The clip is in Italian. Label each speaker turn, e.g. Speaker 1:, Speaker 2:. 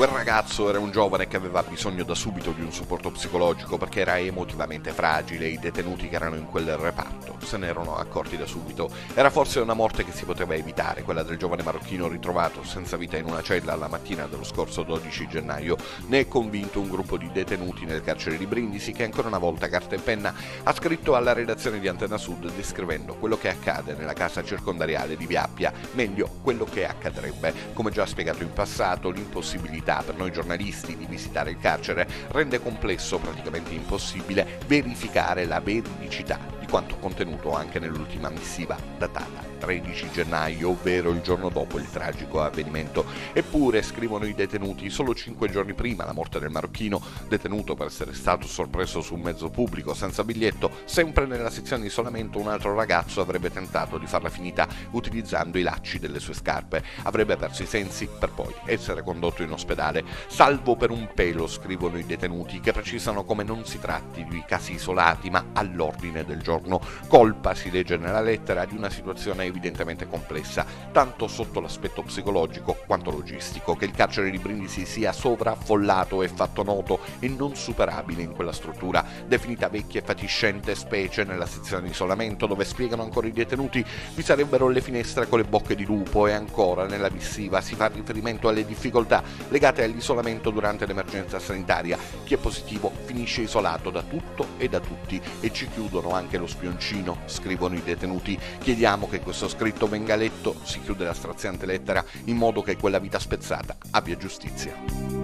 Speaker 1: Quel ragazzo era un giovane che aveva bisogno da subito di un supporto psicologico perché era emotivamente fragile e i detenuti che erano in quel reparto se ne erano accorti da subito. Era forse una morte che si poteva evitare, quella del giovane marocchino ritrovato senza vita in una cella la mattina dello scorso 12 gennaio. Ne è convinto un gruppo di detenuti nel carcere di Brindisi che ancora una volta carta e penna ha scritto alla redazione di Antena Sud descrivendo quello che accade nella casa circondariale di Viappia, meglio quello che accadrebbe. Come già spiegato in passato, l'impossibilità per noi giornalisti di visitare il carcere rende complesso, praticamente impossibile, verificare la veridicità di quanto contenuto anche nell'ultima missiva datata 13 gennaio, ovvero il giorno dopo il tragico avvenimento. Eppure, scrivono i detenuti, solo 5 giorni prima la morte del marocchino, detenuto per essere stato sorpreso su un mezzo pubblico senza biglietto, sempre nella sezione isolamento un altro ragazzo avrebbe tentato di farla finita utilizzando i lacci delle sue scarpe. Avrebbe perso i sensi per poi essere condotto in ospedale. Salvo per un pelo, scrivono i detenuti, che precisano come non si tratti di casi isolati, ma all'ordine del giorno. Colpa, si legge nella lettera, di una situazione evidentemente complessa, tanto sotto l'aspetto psicologico quanto logistico, che il carcere di Brindisi sia sovraffollato e fatto noto e non superabile in quella struttura, definita vecchia e fatiscente, specie nella sezione di isolamento dove spiegano ancora i detenuti vi sarebbero le finestre con le bocche di lupo e ancora nella missiva si fa riferimento alle difficoltà legate all'isolamento durante l'emergenza sanitaria. Chi è positivo finisce isolato da tutto e da tutti e ci chiudono anche lo spioncino, scrivono i detenuti. Chiediamo che questo scritto venga letto, si chiude la straziante lettera in modo che quella vita spezzata abbia giustizia.